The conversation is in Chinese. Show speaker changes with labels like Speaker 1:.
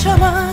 Speaker 1: 什么？